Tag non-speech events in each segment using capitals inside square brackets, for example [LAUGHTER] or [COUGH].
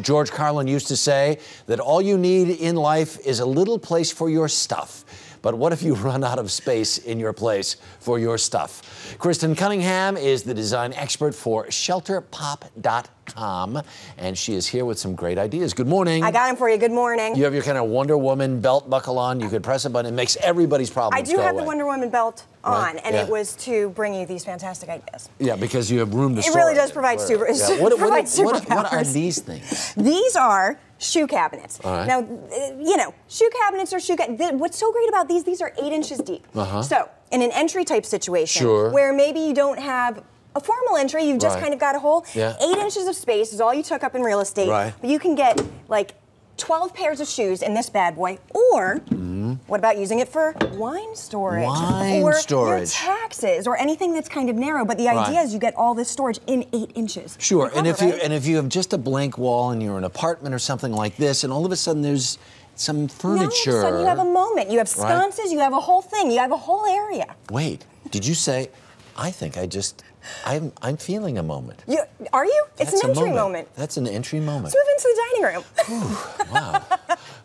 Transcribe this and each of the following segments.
George Carlin used to say that all you need in life is a little place for your stuff. But what if you [LAUGHS] run out of space in your place for your stuff? Kristan Cunningham is the design expert for shelterpop.com, and she is here with some great ideas. Good morning. I got them for you. Good morning. You have your kind of Wonder Woman belt buckle on. You could press a button. It makes everybody's problems I do have away. the Wonder Woman belt on, Right, and yeah. it was to bring you these fantastic ideas. Yeah, because you have room to It store really does provide super- Yeah. What, what, provide what, what are these things? These are shoe cabinets. Right. Now, uh, you know, shoe cabinets are shoe cabinets. What's so great about these, these are eight inches deep. Uh-huh. So, in an entry type situation, Sure. where maybe you don't have a formal entry, you've just Right. kind of got a hole, Yeah. eight inches of space is all you took up in real estate. Right. But you can get like 12 pairs of shoes in this bad boy, or what about using it for wine storage? Wine or storage. Your taxes, or anything that's kind of narrow. But the Right. idea is you get all this storage in eight inches. Sure, and if you and if you have just a blank wall and you're in an apartment or something like this, and all of a sudden there's some Now all of a sudden you have a moment. You have Right. sconces. You have a whole thing. You have a whole area. Wait, did you say? I think I just, I'm, I'm feeling a moment. You, are you? It's That's an entry moment. That's an entry moment. Let's move into the dining room. Wow. [LAUGHS]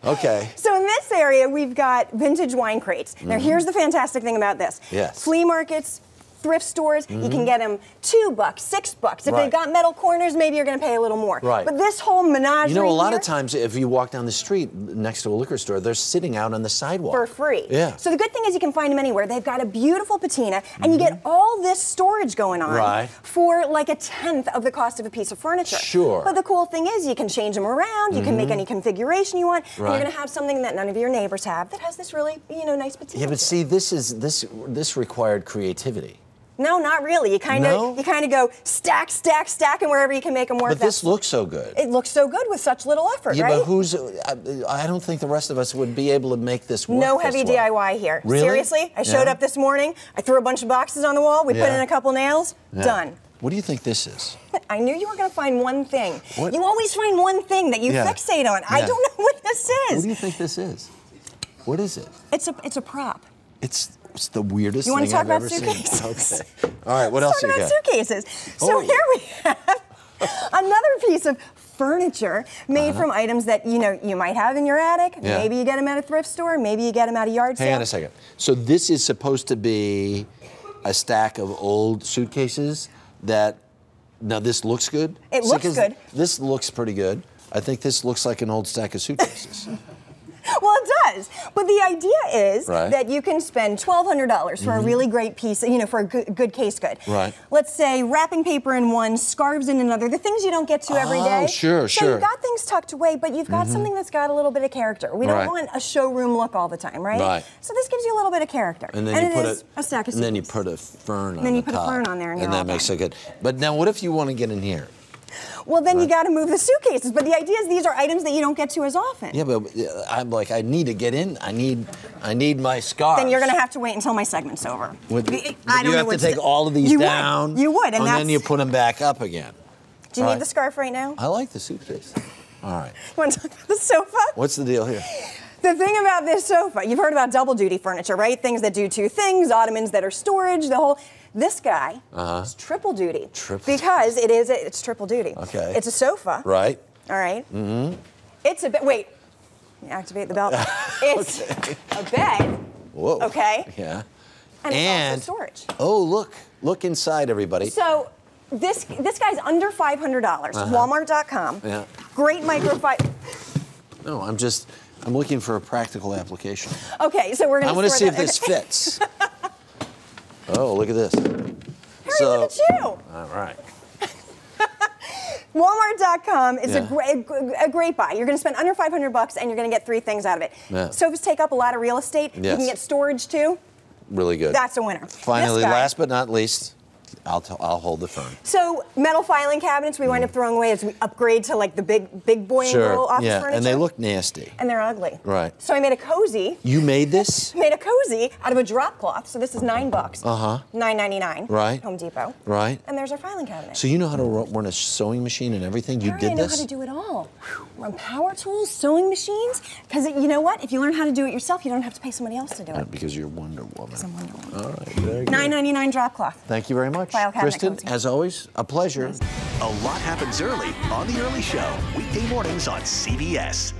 Okay. so in this area, we've got vintage wine crates. Now mm-hmm. here's the fantastic thing about this. Yes. Flea markets. Thrift stores, you can get them two bucks, six bucks. If Right. they've got metal corners, maybe you're going to pay a little more. Right. But this whole menagerie You know, a lot here, of times if you walk down the street next to a liquor store, they're sitting out on the sidewalk for free. Yeah. So the good thing is you can find them anywhere. They've got a beautiful patina, and you get all this storage going on Mm-hmm. Right. for like a tenth of the cost of a piece of furniture. Sure. Mm-hmm. But the cool thing is you can change them around. You can make any configuration you want, and Right. you're going to have something that none of your neighbors have that has this really, you know, nice patina. yeah, but see, this is this this required creativity. No, not really. You kind of No? you kind of go stack, stack, stack, and wherever you can make them work. But this looks so good. it looks so good with such little effort, yeah, right? but who's? I, I don't think the rest of us would be able to make this work. No heavy. DIY here. Really? Seriously, I showed Yeah. up this morning. I threw a bunch of boxes on the wall. We put in a couple nails. Yeah. Done. What do you think this is? [LAUGHS] I knew you were going to find one thing. What? You always find one thing that you Yeah. fixate on. I don't know what this is. What do you think this is? What is it? It's a it's a prop. It's, it's the weirdest You thing talk I've about ever suitcases? seen. Okay. All right. What else Let's you talk got? about suitcases. Oh, so Oh. here we have another piece of furniture made uh-huh. from items that you know you might have in your attic. Yeah. Maybe you get them at a thrift store. Maybe you get them at a yard Hang sale. on a second. So this is supposed to be a stack of old suitcases that. Now this looks good. It looks good. This looks pretty good. I think this looks like an old stack of suitcases. [LAUGHS] Well, it does. But the idea is Right. Mm-hmm. that you can spend $1,200 for a really great piece, you know, for a good, good case good. Right. Let's say wrapping paper in one, scarves in another, the things you don't get to every Oh, day. sure, so sure. Mm-hmm. you've got things tucked away, but you've got something that's got a little bit of character. We don't Right. want a showroom look all the time, right? Right. So this gives you a little bit of character. And then and you put a, a stack of and then you put a fern on then you the put a fern on there and you're that makes done. it good. But now, what if you want to get in here? Well, then you got to move the suitcases. But the idea is these are items that you don't get to as often. Yeah, but uh, I'm like, I need to get in. I need, I need my scarf. Then you're going to have to wait until my segment's over. Would- I don't you know have to take all of these you down. Would. You would, and, and then you put them back up again. do you All need right. the scarf right now? I like the suitcase. All right. [LAUGHS] You want to talk about the sofa? What's the deal here? The thing about this sofa, you've heard about double duty furniture, right? Things that do two things, ottomans that are storage, the whole. This guy is triple duty. Triple Because it is, a, it's triple duty. Okay. It's a sofa. Right. All right. Mm-hmm. It's a bed. Wait. Activate the belt. [LAUGHS] It's a bed. Whoa. Okay. Yeah. And, it's And also storage. oh, look, look inside, everybody. So this this guy's under five hundred dollars. Walmart.com. Yeah. Great microfiber. No, I'm just, I'm looking for a practical application. Okay, so we're gonna. I want to see if this fits. [LAUGHS] oh, look at this. Harry, so, look at you. all right. [LAUGHS] Walmart.com is Yeah. a great a great buy. You're going to spend under 500 bucks and you're going to get three things out of it. Yeah. Sofas take up a lot of real estate. You can get storage too. Really good. That's a winner. Finally, last but not least, I'll, hold the phone. So metal filing cabinets we wind up throwing away as we upgrade to like the big big boy and girl office yeah, furniture. and they look nasty. and they're ugly. Right. So I made a cozy. You made this? [LAUGHS] Made a cozy out of a drop cloth. So this is nine bucks. Uh huh. Nine ninety nine. Right. Home Depot. Right. And there's our filing cabinet. So you know how to ru- run a sewing machine and everything? You Harry, did I know this? how to do it all. Run power tools, sewing machines. Because you know what? If you learn how to do it yourself, you don't have to pay somebody else to do it. Because you're Wonder Woman. I'm Wonder Woman. All right. Nine ninety nine drop cloth. Thank you very much. File cabinet Kristan. cozy. As always, a pleasure. A lot happens early on The Early Show, weekday mornings on CBS.